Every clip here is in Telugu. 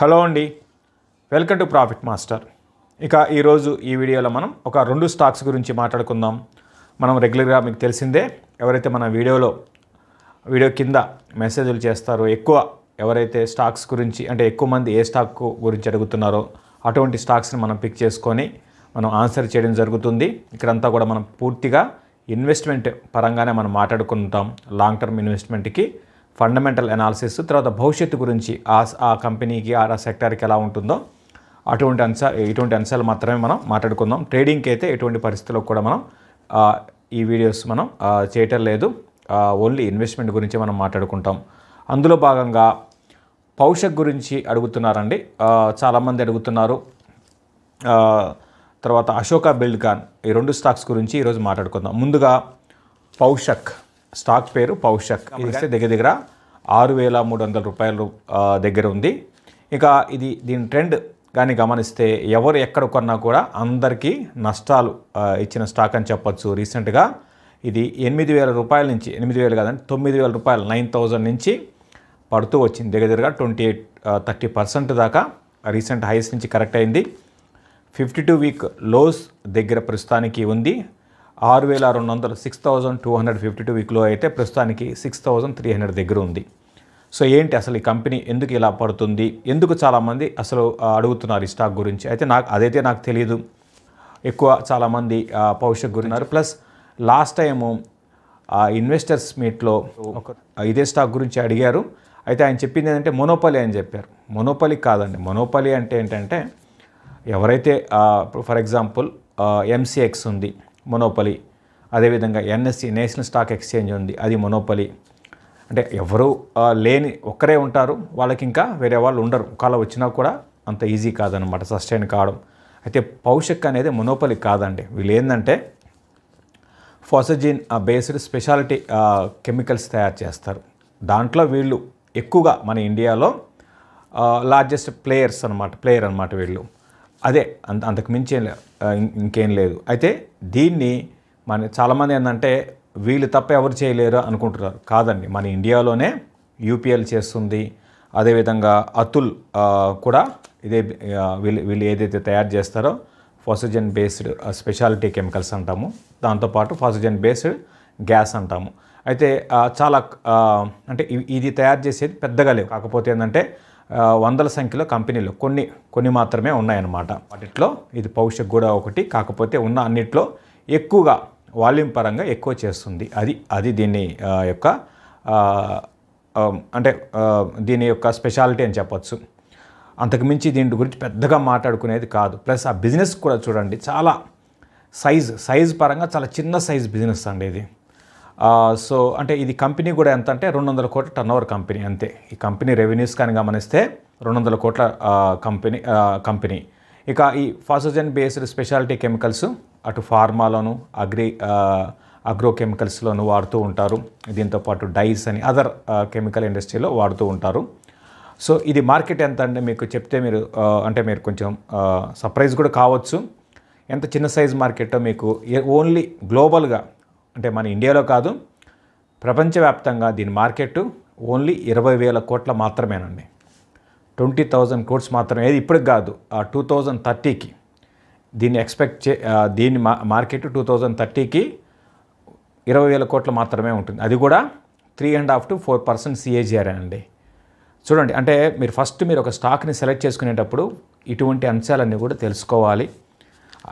హలో అండి. Welcome to profit master. ఇక ఈరోజు ఈ వీడియోలో మనం ఒక రెండు స్టాక్స్ గురించి మాట్లాడుకుందాం. మనం రెగ్యులర్గా మీకు తెలిసిందే ఎవరైతే మన వీడియోలో వీడియో కింద మెసేజ్లు చేస్తారో ఎక్కువ ఎవరైతే స్టాక్స్ గురించి అంటే ఎక్కువ మంది ఏ స్టాక్ గురించి అడుగుతున్నారో అటువంటి స్టాక్స్ని మనం పిక్ చేసుకొని మనం ఆన్సర్ చేయడం జరుగుతుంది. ఇక్కడంతా కూడా మనం పూర్తిగా ఇన్వెస్ట్మెంట్ పరంగానే మనం మాట్లాడుకుంటాం లాంగ్ టర్మ్ ఇన్వెస్ట్మెంట్కి. ఫండమెంటల్ అనాలిసిస్ తర్వాత భవిష్యత్తు గురించి ఆ ఆ కంపెనీకి ఆ సెక్టార్కి ఎలా ఉంటుందో అటువంటి అంశ ఇటువంటి అంశాలు మాత్రమే మనం మాట్లాడుకుందాం. ట్రేడింగ్కి అయితే ఎటువంటి పరిస్థితుల్లో కూడా మనం ఈ వీడియోస్ మనం చేయటం లేదు. ఓన్లీ ఇన్వెస్ట్మెంట్ గురించి మనం మాట్లాడుకుంటాం. అందులో భాగంగా పౌషక్ గురించి అడుగుతున్నారండి. చాలామంది అడుగుతున్నారు. తర్వాత అశోక బిల్డ్కాన్ ఈ రెండు స్టాక్స్ గురించి ఈరోజు మాట్లాడుకుందాం. ముందుగా పౌషక్ స్టాక్ పేరు పౌషక్ ఇది దగ్గర దగ్గర ఆరు వేల మూడు వందల రూపాయలు దగ్గర ఉంది. ఇక ఇది దీని ట్రెండ్ కానీ గమనిస్తే ఎవరు ఎక్కడ కొన్నా కూడా అందరికీ నష్టాలు ఇచ్చిన స్టాక్ అని చెప్పొచ్చు. రీసెంట్గా ఇది ఎనిమిది వేల రూపాయల నుంచి ఎనిమిది వేలు కాదండి తొమ్మిది వేల రూపాయలు నైన్ థౌజండ్ నుంచి పడుతూ వచ్చింది. దగ్గర దగ్గరగా ట్వంటీ ఎయిట్ థర్టీ పర్సెంట్ దాకా రీసెంట్ హైస్ నుంచి కరెక్ట్ అయింది. ఫిఫ్టీ టూ వీక్ లోస్ దగ్గర ప్రస్తుతానికి ఉంది. ఆరు వేల రెండు వందలు six thousand two hundred fifty two వీక్లో అయితే ప్రస్తుతానికి సిక్స్ థౌజండ్ త్రీ హండ్రెడ్ దగ్గర ఉంది. సో ఏంటి అసలు ఈ కంపెనీ ఎందుకు ఇలా పడుతుంది? ఎందుకు చాలామంది అసలు అడుగుతున్నారు ఈ స్టాక్ గురించి? అయితే నాకు అదైతే నాకు తెలియదు ఎక్కువ చాలామంది ఆ, పౌషక్ ప్లస్ లాస్ట్ టైము ఇన్వెస్టర్స్ మీట్లో ఒక ఇదే స్టాక్ గురించి అడిగారు. అయితే ఆయన చెప్పింది ఏంటంటే మొనోపలి అని చెప్పారు. మొనోపలి కాదండి. మొనోపలి అంటే ఏంటంటే ఎవరైతే ఫర్ ఎగ్జాంపుల్ ఎంసీఎక్స్ ఉంది. మొనోపలి అదేవిధంగా ఎన్ఎస్సి నేషనల్ స్టాక్ ఎక్స్చేంజ్ ఉంది. అది మొనోపలి అంటే ఎవరు లేని ఒక్కరే ఉంటారు. వాళ్ళకి ఇంకా వేరే వాళ్ళు ఉండరు. ఒకవేళ వచ్చినా కూడా అంత ఈజీ కాదనమాట సస్టైన్ కావడం. అయితే పౌషక్ అనేది మొనోపలి కాదండి. వీళ్ళు ఏంటంటే ఫోసజిన్ బేస్డ్ స్పెషాలిటీ కెమికల్స్ తయారు చేస్తారు. దాంట్లో వీళ్ళు ఎక్కువగా మన ఇండియాలో లార్జెస్ట్ ప్లేయర్స్ అనమాట ప్లేయర్ అనమాట వీళ్ళు. అదే అంత అంతకు మించి ఏం ఇంకేం లేదు. అయితే దీన్ని మన చాలామంది ఏంటంటే వీళ్ళు తప్ప ఎవరు చేయలేరు అనుకుంటున్నారు. కాదండి మన ఇండియాలోనే యూపీఎల్ చేస్తుంది. అదేవిధంగా అతుల్ కూడా ఇదే వీళ్ళు వీళ్ళు ఏదైతే తయారు చేస్తారో ఫాసిజన్ బేస్డ్ స్పెషాలిటీ కెమికల్స్ అంటాము. దాంతోపాటు ఫాసిజన్ బేస్డ్ గ్యాస్ అంటాము. అయితే చాలా అంటే ఇది తయారు చేసేది పెద్దగా లేవు. కాకపోతే ఏంటంటే వందల సంఖ్యలో కంపెనీలు కొన్ని కొన్ని మాత్రమే ఉన్నాయన్నమాట. వాటిలో ఇది పౌషక్ కూడా ఒకటి కాకపోతే ఉన్న అన్నిట్లో ఎక్కువగా వాల్యూమ్ పరంగా ఎక్కువ చేస్తుంది. అది అది దీని యొక్క అంటే దీని యొక్క స్పెషాలిటీ అని చెప్పచ్చు. అంతకుమించి దీని గురించి పెద్దగా మాట్లాడుకునేది కాదు. ప్లస్ ఆ బిజినెస్ కూడా చూడండి చాలా సైజ్ సైజ్ పరంగా చాలా చిన్న సైజ్ బిజినెస్ అండి ఇది. సో అంటే ఇది కంపెనీ కూడా ఎంత అంటే రెండు వందల కోట్ల టర్న్ ఓవర్ కంపెనీ అంతే. ఈ కంపెనీ రెవెన్యూస్ కానీ గమనిస్తే రెండు వందల కోట్ల కంపెనీ కంపెనీ. ఇక ఈ ఫాసోజన్ బేస్డ్ స్పెషాలిటీ కెమికల్స్ అటు ఫార్మాలోను అగ్రి అగ్రో కెమికల్స్లోను వాడుతూ ఉంటారు. దీంతో పాటు డైస్ అని అదర్ కెమికల్ ఇండస్ట్రీలో వాడుతూ ఉంటారు. సో ఇది మార్కెట్ ఎంత అంటే మీకు చెప్తే మీరు అంటే మీరు కొంచెం సర్ప్రైజ్ కూడా కావచ్చు. ఎంత చిన్న సైజ్ మార్కెట్ మీకు ఓన్లీ గ్లోబల్గా అంటే మన ఇండియాలో కాదు ప్రపంచవ్యాప్తంగా దీని మార్కెట్ ఓన్లీ ఇరవై వేల కోట్ల మాత్రమేనండి. ట్వంటీ థౌజండ్ కోట్స్ మాత్రమే. ఏది ఇప్పటికి కాదు ఆ టూ థౌజండ్ థర్టీకి దీన్ని ఎక్స్పెక్ట్ చే దీని మా మార్కెట్ టూ థౌజండ్ థర్టీకి ఇరవై వేల కోట్లు మాత్రమే ఉంటుంది. అది కూడా three and half to four percent CAGR అండి. చూడండి అంటే మీరు ఫస్ట్ మీరు ఒక స్టాక్ని సెలెక్ట్ చేసుకునేటప్పుడు ఇటువంటి అంశాలన్నీ కూడా తెలుసుకోవాలి.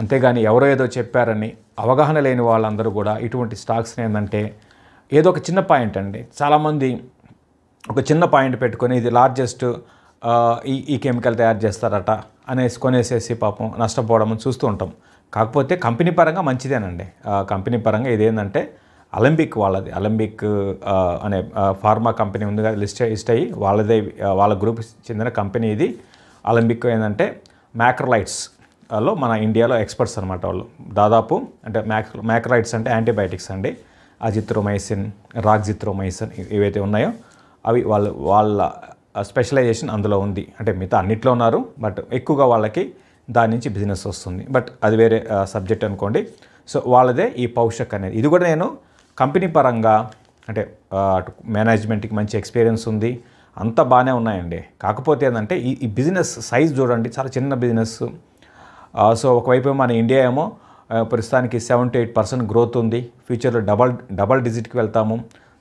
అంతేగాని ఎవరో ఏదో చెప్పారని అవగాహన లేని వాళ్ళందరూ కూడా ఇటువంటి స్టాక్స్ని ఏంటంటే ఏదో ఒక చిన్న పాయింట్ అండి. చాలామంది ఒక చిన్న పాయింట్ పెట్టుకొని ఇది లార్జెస్ట్ ఈ ఈ కెమికల్ తయారు చేస్తారట అనేసి కొనేసేసి పాపం నష్టపోవడం చూస్తూ ఉంటాం. కాకపోతే కంపెనీ పరంగా మంచిదేనండి. కంపెనీ పరంగా ఇదేంటంటే అలంబిక్ వాళ్ళది. అలంబిక్ అనే ఫార్మా కంపెనీ ఉంది కదా లిస్ట్ లిస్ట్ అయ్యి వాళ్ళదే వాళ్ళ గ్రూప్ చెందిన కంపెనీ ఇది. అలంబిక్ ఏంటంటే మ్యాక్రలైట్స్ లో మన ఇండియాలో ఎక్స్పర్ట్స్ అనమాట వాళ్ళు. దాదాపు అంటే మ్యాక్ మ్యాక్రలైట్స్ అంటే యాంటీబయాటిక్స్ అండి. అజిత్రోమైసిన్ రాగ్జిత్రోమైసిన్ ఏవైతే ఉన్నాయో అవి వాళ్ళ వాళ్ళ స్పెషలైజేషన్ అందులో ఉంది. అంటే మిగతా అన్నిట్లో ఉన్నారు బట్ ఎక్కువగా వాళ్ళకి దాని నుంచి బిజినెస్ వస్తుంది. బట్ అది వేరే సబ్జెక్ట్ అనుకోండి. సో వాళ్ళదే ఈ పౌషక్ అనేది. ఇది కూడా నేను కంపెనీ పరంగా అంటే అటు మేనేజ్మెంట్కి మంచి ఎక్స్పీరియన్స్ ఉంది. అంతా బాగానే ఉన్నాయండి. కాకపోతే ఏంటంటే ఈ ఈ బిజినెస్ సైజ్ చూడండి. చాలా చిన్న బిజినెస్. సో ఒకవైపు మన ఇండియా ఏమో ప్రస్తుతానికి seven to eight percent growth ఉంది. ఫ్యూచర్లో డబల్ డబల్ డిజిట్కి వెళ్తాము.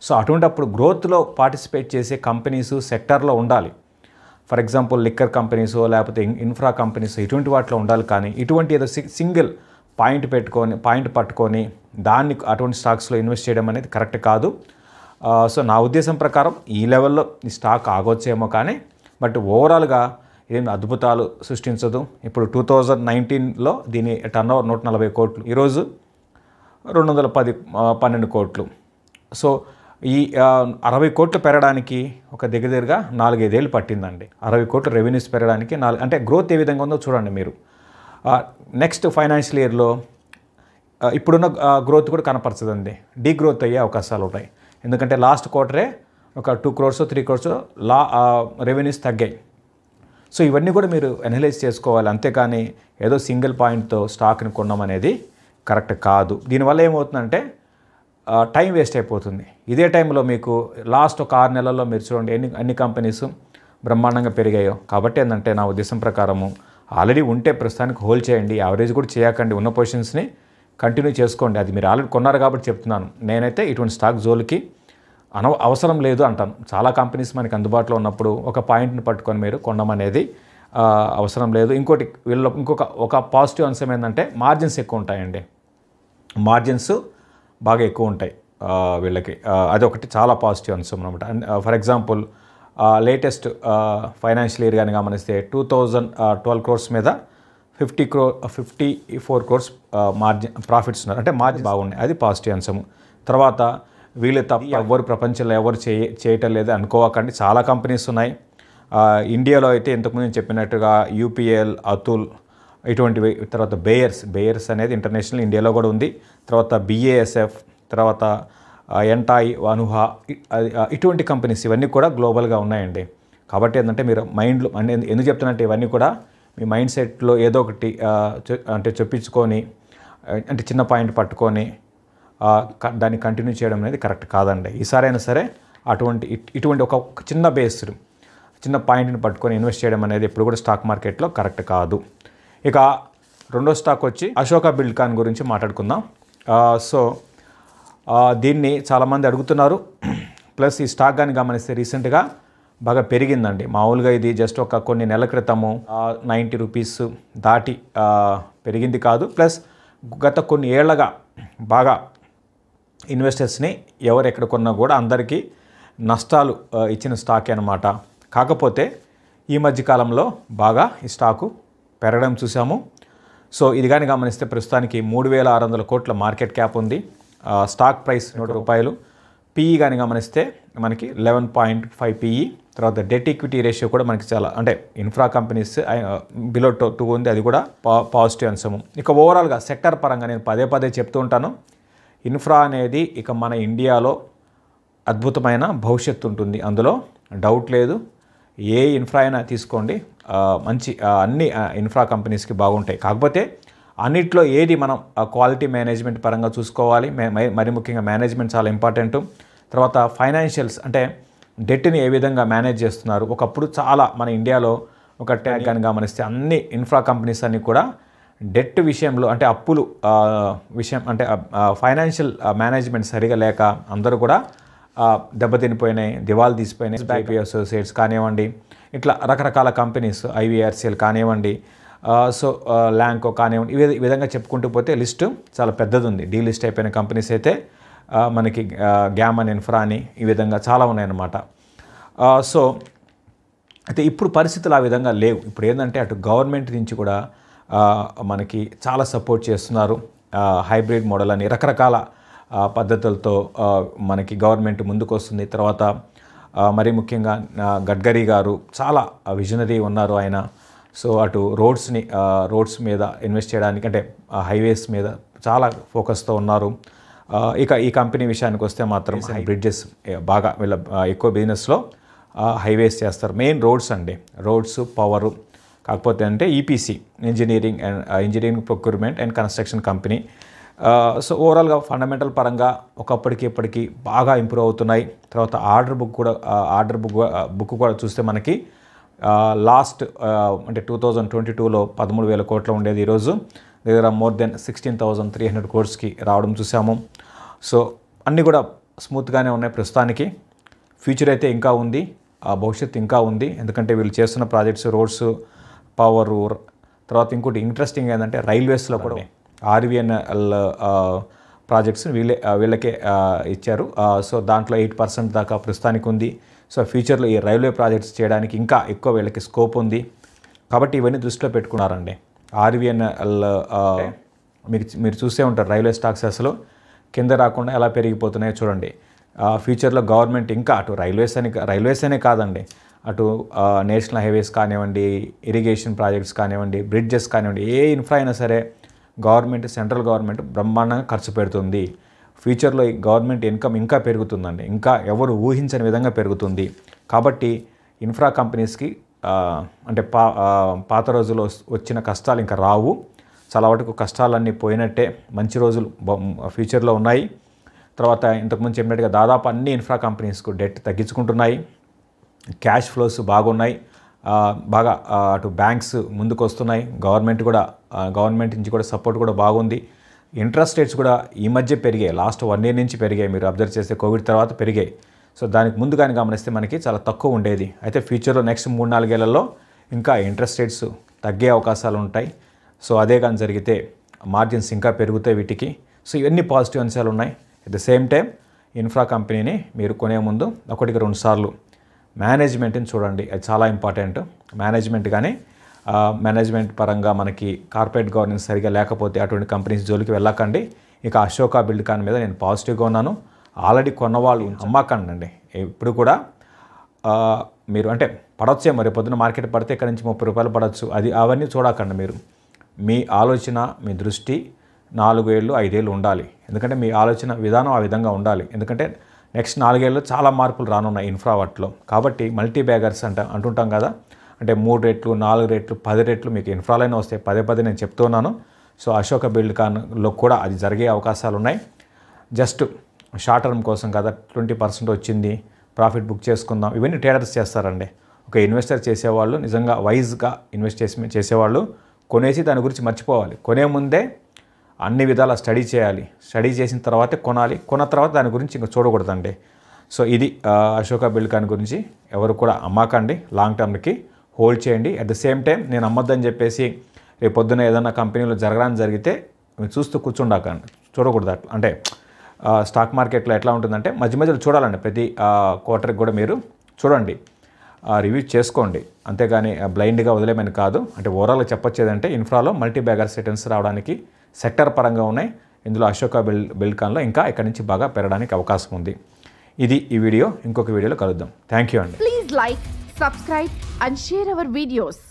సో అటువంటిప్పుడు గ్రోత్లో పార్టిసిపేట్ చేసే కంపెనీస్ సెక్టార్లో ఉండాలి. ఫర్ ఎగ్జాంపుల్ లిక్కర్ కంపెనీస్ లేకపోతే ఇన్ఫ్రా కంపెనీస్ ఇటువంటి వాటిలో ఉండాలి కానీ ఇటువంటి ఏదో సింగిల్ పాయింట్ పెట్టుకొని పాయింట్ పట్టుకొని దాన్ని అటువంటి స్టాక్స్లో ఇన్వెస్ట్ చేయడం అనేది కరెక్ట్ కాదు. సో నా ఉద్దేశం ప్రకారం ఈ లెవెల్లో ఈ స్టాక్ ఆగొచ్చేమో కానీ బట్ ఓవరాల్గా ఏం అద్భుతాలు సృష్టించదు. ఇప్పుడు టూ థౌజండ్ నైన్టీన్లో దీని టర్న్ ఓవర్ నూట నలభై కోట్లు. ఈరోజు రెండు వందల పది పన్నెండు కోట్లు. సో ఈ అరవై కోట్లు పెరగడానికి ఒక దగ్గరగా నాలుగైదేళ్ళు పట్టిందండి. అరవై కోట్లు రెవెన్యూస్ పెరగడానికి నాలుగు అంటే గ్రోత్ ఏ విధంగా ఉందో చూడండి మీరు. నెక్స్ట్ ఫైనాన్షియల్ ఇయర్లో ఇప్పుడున్న గ్రోత్ కూడా కనపరచదండి. డీ గ్రోత్ అయ్యే అవకాశాలు ఉంటాయి. ఎందుకంటే లాస్ట్ క్వార్టరే ఒక టూ క్రోర్స్ త్రీ క్రోర్స్ లా రెవెన్యూస్ తగ్గాయి. సో ఇవన్నీ కూడా మీరు అనలైజ్ చేసుకోవాలి. అంతేకాని ఏదో సింగిల్ పాయింట్తో స్టాక్ని కొనడం అనేది కరెక్ట్ కాదు. దీనివల్ల ఏమవుతుందంటే టైం వేస్ట్ అయిపోతుంది. ఇదే టైంలో మీకు లాస్ట్ ఒక ఆరు నెలల్లో మీరు చూడండి ఎన్ని అన్ని కంపెనీస్ బ్రహ్మాండంగా పెరిగాయో. కాబట్టి ఏంటంటే నా ఉద్దేశం ప్రకారము ఆల్రెడీ ఉంటే ప్రస్తుతానికి హోల్డ్ చేయండి. యావరేజ్ కూడా చేయకండి. ఉన్న పొజిషన్స్ని కంటిన్యూ చేసుకోండి. అది మీరు ఆల్రెడీ కొన్నారు కాబట్టి చెప్తున్నాను. నేనైతే ఇటువంటి స్టాక్ జోలికి అన అవసరం లేదు అంటాం. చాలా కంపెనీస్ మనకి అందుబాటులో ఉన్నప్పుడు ఒక పాయింట్ని పట్టుకొని మీరు కొనమనేది అనేది అవసరం లేదు. ఇంకోటి వీళ్ళ ఇంకొక ఒక పాజిటివ్ అంశం ఏంటంటే మార్జిన్స్ ఎక్కువ ఉంటాయండి. మార్జిన్స్ బాగా ఎక్కువ ఉంటాయి వీళ్ళకి. అదొకటి చాలా పాజిటివ్ అంశం అనమాట for example latest financial year కానీ గమనిస్తే టూ థౌజండ్ ట్వెల్వ్ క్రోర్స్ మీద fifty crore fifty four crores margin profits ఉన్నారు. అంటే మార్జిన్ బాగున్నాయి. అది పాజిటివ్ అంశము. తర్వాత వీళ్ళు తప్ప ఎవరు ప్రపంచంలో ఎవరు చేయ చేయటం లేదు అనుకోవకండి చాలా కంపెనీస్ ఉన్నాయి. ఇండియాలో అయితే ఇంతకుముందు నేను చెప్పినట్టుగా యూపీఎల్ అతుల్ ఇటువంటివి తర్వాత బేయర్స్ బేయర్స్ అనేది ఇంటర్నేషనల్ ఇండియాలో కూడా ఉంది. తర్వాత బిఏఎస్ఎఫ్ తర్వాత ఎంటాయ్ అనుహా ఇటువంటి కంపెనీస్ ఇవన్నీ కూడా గ్లోబల్గా ఉన్నాయండి. కాబట్టి ఏంటంటే మీరు మైండ్లో అంటే ఎందు- ఎందుకు చెప్తున్నట్టు ఇవన్నీ కూడా మీ మైండ్ సెట్లో ఏదో ఒకటి అంటే చెప్పించుకొని అంటే చిన్న పాయింట్ పట్టుకొని దాన్ని కంటిన్యూ చేయడం అనేది కరెక్ట్ కాదండి. ఈసారైనా సరే అటువంటి ఇట్- ఇటువంటి ఒక చిన్న బేస్ చిన్న పాయింట్ని పట్టుకొని ఇన్వెస్ట్ చేయడం అనేది ఎప్పుడు కూడా స్టాక్ మార్కెట్లో కరెక్ట్ కాదు. ఇక రెండో స్టాక్ వచ్చి అశోక బిల్డ్కాన్ గురించి మాట్లాడుకుందాం. సో దీన్ని చాలామంది అడుగుతున్నారు. ప్లస్ ఈ స్టాక్ కానీ గమనిస్తే రీసెంట్గా బాగా పెరిగిందండి. మామూలుగా ఇది జస్ట్ ఒక కొన్ని నెలల క్రితము నైంటీ రూపీస్ దాటి పెరిగింది కాదు. ప్లస్ గత కొన్ని ఏళ్ళగా బాగా ఇన్వెస్టర్స్ని ఎవరు ఎక్కడ కొన్నా కూడా అందరికీ నష్టాలు ఇచ్చిన స్టాకే అనమాట కాకపోతే ఈ మధ్య కాలంలో బాగా ఈ స్టాకు పెరగడం చూసాము. సో ఇది కానీ గమనిస్తే ప్రస్తుతానికి మూడు వేల ఆరు వందల కోట్ల మార్కెట్ క్యాప్ ఉంది. స్టాక్ ప్రైస్ నూట రూపాయలు. పీఈ కానీ గమనిస్తే మనకి లెవెన్ పాయింట్ ఫైవ్ పీఈ. తర్వాత డెట్ ఈక్విటీ రేషియో కూడా మనకి చాలా అంటే ఇన్ఫ్రా కంపెనీస్ బిలో టూ ఉంది అది కూడా పా పాజిటివ్ అంశము. ఇక ఓవరాల్గా సెక్టర్ పరంగా నేను పదే పదే చెప్తూ ఉంటాను. ఇన్ఫ్రా అనేది ఇక మన ఇండియాలో అద్భుతమైన భవిష్యత్తు ఉంటుంది. అందులో డౌట్ లేదు. ఏ ఇన్ఫ్రా అయినా తీసుకోండి. మంచి అన్ని ఇన్ఫ్రా కంపెనీస్కి బాగుంటాయి. కాకపోతే అన్నిట్లో ఏది మనం క్వాలిటీ మేనేజ్మెంట్ పరంగా చూసుకోవాలి. మే- మరి ముఖ్యంగా మేనేజ్మెంట్ చాలా ఇంపార్టెంట్. తర్వాత ఫైనాన్షియల్స్ అంటే డెట్ని ఏ విధంగా మేనేజ్ చేస్తున్నారు? ఒకప్పుడు చాలా మన ఇండియాలో ఒక ట్యాగ్ అని గమనిస్తే అన్ని ఇన్ఫ్రా కంపెనీస్ అన్నీ కూడా డెట్ విషయంలో అంటే అప్పులు విషయం అంటే ఫైనాన్షియల్ మేనేజ్మెంట్ సరిగా లేక అందరూ కూడా దెబ్బతినిపోయినాయి దివాలు తీసిపోయినాయి బైపీ అసోసియేట్స్ కానివ్వండి ఇట్లా రకరకాల కంపెనీస్ ఐవీఆర్సీఎల్ కానివ్వండి సో ల్యాంకో కానివ్వండి ఈ విధంగా చెప్పుకుంటూ పోతే లిస్టు చాలా పెద్దది ఉంది డీ లిస్ట్ అయిపోయిన కంపెనీస్ అయితే మనకి గ్యామన్ ఇన్ఫ్రా అని ఈ విధంగా చాలా ఉన్నాయన్నమాట. సో అయితే ఇప్పుడు పరిస్థితులు ఆ విధంగా లేవు. ఇప్పుడు ఏంటంటే అటు గవర్నమెంట్ నుంచి కూడా మనకి చాలా సపోర్ట్ చేస్తున్నారు. హైబ్రిడ్ మోడల్ అని రకరకాల పద్ధతులతో మనకి గవర్నమెంట్ ముందుకు వస్తుంది తర్వాత మరీ ముఖ్యంగా గడ్కరీ గారు చాలా విజనరీ ఉన్నారు ఆయన. సో అటు రోడ్స్ని రోడ్స్ మీద ఇన్వెస్ట్ చేయడానికి అంటే హైవేస్ మీద చాలా ఫోకస్తో ఉన్నారు. ఇక ఈ కంపెనీ విషయానికి వస్తే మాత్రం బ్రిడ్జెస్ బాగా వీళ్ళ ఎక్కువ బిజినెస్లో హైవేస్ చేస్తారు. మెయిన్ రోడ్స్ అండి. రోడ్స్ పవరు కాకపోతే అంటే EPC engineering and engineering procurement and construction company so ఓవరాల్గా ఫండమెంటల్ పరంగా ఒకప్పటికి ఇప్పటికి బాగా ఇంప్రూవ్ అవుతున్నాయి. తర్వాత ఆర్డర్ బుక్ కూడా ఆర్డర్ బుక్ బుక్ కూడా చూస్తే మనకి uh, లాస్ట్ uh, అంటే టూ థౌజండ్ ట్వంటీ టూలో పదమూడు వేల కోట్ల ఉండేది ఈరోజు దగ్గర more than sixteen thousand three hundred కోర్స్కి రావడం చూసాము. సో అన్నీ కూడా స్మూత్గానే ఉన్నాయి ప్రస్తుతానికి. ఫ్యూచర్ అయితే ఇంకా ఉంది ఆ భవిష్యత్తు ఇంకా ఉంది. ఎందుకంటే వీళ్ళు చేస్తున్న ప్రాజెక్ట్స్ రోడ్స్ పవర్ తర్వాత ఇంకోటి ఇంట్రెస్టింగ్ ఏంటంటే రైల్వేస్లో కూడా ఆర్వీఎన్ఎల్ ప్రాజెక్ట్స్ వీళ్ళే ఆ, వీళ్ళకే ఆ, ఇచ్చారు. సో దాంట్లో ఎయిట్ పర్సెంట్ దాకా ప్రస్తుతానికి ఉంది. సో ఫ్యూచర్లో ఈ రైల్వే ప్రాజెక్ట్స్ చేయడానికి ఇంకా ఎక్కువ వీళ్ళకి స్కోప్ ఉంది. కాబట్టి ఇవన్నీ దృష్టిలో పెట్టుకున్నారండి. ఆర్వీఎన్ఎల్ మీకు మీరు చూసే ఉంటారు రైల్వే స్టాక్స్ అసలు. కింద రాకుండా ఎలా పెరిగిపోతున్నాయో చూడండి. ఫ్యూచర్లో గవర్నమెంట్ ఇంకా అటు రైల్వేస్ అని రైల్వేస్ అనే కాదండి. అటు నేషనల్ హైవేస్ కానివ్వండి ఇరిగేషన్ ప్రాజెక్ట్స్ కానివ్వండి బ్రిడ్జెస్ కానివ్వండి ఏ ఇన్ఫ్రా అయినా సరే గవర్నమెంట్ సెంట్రల్ గవర్నమెంట్ బ్రహ్మాండంగా ఖర్చు పెడుతుంది. ఫ్యూచర్లో ఈ గవర్నమెంట్ ఇన్కమ్ ఇంకా పెరుగుతుందండి. ఇంకా ఎవరు ఊహించని విధంగా పెరుగుతుంది. కాబట్టి ఇన్ఫ్రా కంపెనీస్కి అంటే పా పాత రోజుల్లో వచ్చిన కష్టాలు ఇంకా రావు. చాలా వరకు కష్టాలన్నీ పోయినట్టే మంచి రోజులు ఫ్యూచర్లో ఉన్నాయి. తర్వాత ఇంతకుముందు చెప్పినట్టుగా దాదాపు అన్ని ఇన్ఫ్రా కంపెనీస్కు డెట్ తగ్గించుకుంటున్నాయి. క్యాష్ ఫ్లోస్ బాగున్నాయి. బాగా అటు బ్యాంక్స్ ముందుకు వస్తున్నాయి గవర్నమెంట్ కూడా గవర్నమెంట్ నుంచి కూడా సపోర్ట్ కూడా బాగుంది. ఇంట్రెస్ట్ రేట్స్ కూడా ఈ మధ్య పెరిగాయి. లాస్ట్ వన్ ఇయర్ నుంచి పెరిగాయి. మీరు అబ్జర్వ్ చేస్తే కోవిడ్ తర్వాత పెరిగాయి. సో దానికి ముందు కానీ గమనిస్తే మనకి చాలా తక్కువ ఉండేది. అయితే ఫ్యూచర్లో నెక్స్ట్ మూడు నాలుగేళ్ళలో ఇంకా ఇంట్రెస్ట్ రేట్స్ తగ్గే అవకాశాలు ఉంటాయి. సో అదే కానీ జరిగితే మార్జిన్స్ ఇంకా పెరుగుతాయి వీటికి. సో ఇవన్నీ పాజిటివ్ అంశాలు ఉన్నాయి. At the same time infra కంపెనీని మీరు కొనే ముందు ఒకటికి రెండు సార్లు మేనేజ్మెంట్ని చూడండి. అది చాలా ఇంపార్టెంట్. మేనేజ్మెంట్ కానీ మేనేజ్మెంట్ పరంగా మనకి కార్పొరేట్ గవర్నెన్స్ సరిగా లేకపోతే అటువంటి కంపెనీస్ జోలికి వెళ్ళకండి. ఇక అశోక బిల్డ్ కాన్ మీద నేను పాజిటివ్గా ఉన్నాను. ఆల్రెడీ కొన్నవాళ్ళు అమ్మకండి ఇప్పుడు కూడా మీరు అంటే పడవచ్చే మరి. పొద్దున మార్కెట్ పడితే ఇక్కడ నుంచి ముప్పై రూపాయలు పడవచ్చు అది అవన్నీ చూడకండి మీరు. మీ ఆలోచన మీ దృష్టి నాలుగు ఏళ్ళు ఐదేళ్ళు ఉండాలి. ఎందుకంటే మీ ఆలోచన విధానం ఆ విధంగా ఉండాలి. ఎందుకంటే నెక్స్ట్ నాలుగేళ్ళు చాలా మార్పులు రానున్నాయి ఇన్ఫ్రా వాటిలో కాబట్టి మల్టీ బ్యాగర్స్ అంట అంటుంటాం కదా అంటే మూడు రెట్లు నాలుగు రెట్లు పది రెట్లు మీకు ఇన్ఫ్రాలైనా వస్తాయి. పదే పదే నేను చెప్తున్నాను సో అశోక బిల్డ్ కాన్లో కూడా అది జరిగే అవకాశాలు ఉన్నాయి. జస్ట్ షార్ట్ టర్మ్ కోసం కదా ట్వంటీ పర్సెంట్ వచ్చింది ప్రాఫిట్ బుక్ చేసుకుందాం. ఇవన్నీ ట్రేడర్స్ చేస్తారండి. ఒక ఇన్వెస్టర్ చేసేవాళ్ళు నిజంగా వైజ్గా ఇన్వెస్ట్ చేసి చేసేవాళ్ళు కొనేసి దాని గురించి మర్చిపోవాలి. కొనే ముందే అన్ని విధాల స్టడీ చేయాలి. స్టడీ చేసిన తర్వాతే కొనాలి. కొన్న తర్వాత దాని గురించి ఇంకా చూడకూడదండి. సో ఇది అశోక బిల్కాన్ గురించి ఎవరు కూడా అమ్మకండి. లాంగ్ టర్మ్కి హోల్డ్ చేయండి. అట్ ద సేమ్ టైం నేను అమ్మొద్దని చెప్పేసి రేపు పొద్దున ఏదైనా కంపెనీలో జరగడానికి జరిగితే చూస్తూ కూర్చుండాకండి. చూడకూడదు అట్లా. అంటే స్టాక్ మార్కెట్లో ఎట్లా ఉంటుందంటే మధ్య మధ్యలో చూడాలండి. ప్రతి క్వార్టర్కి కూడా మీరు చూడండి. రివ్యూ చేసుకోండి. అంతేగాని బ్లైండ్గా వదిలేమని కాదు. అంటే ఓవరాల్గా చెప్పొచ్చేదంటే ఇన్ఫ్రాలో మల్టీ బ్యాగర్స్ రిటర్న్స్ రావడానికి సెక్టర్ పరంగా ఉన్నాయి. ఇందులో అశోక బిల్ బిల్కాన్లో ఇంకా ఇక్కడి నుంచి బాగా పెరగడానికి అవకాశం ఉంది. ఇది ఈ వీడియో. ఇంకొక వీడియోలో కలుద్దాం. థ్యాంక్ యూ అండి. Please like subscribe and share our videos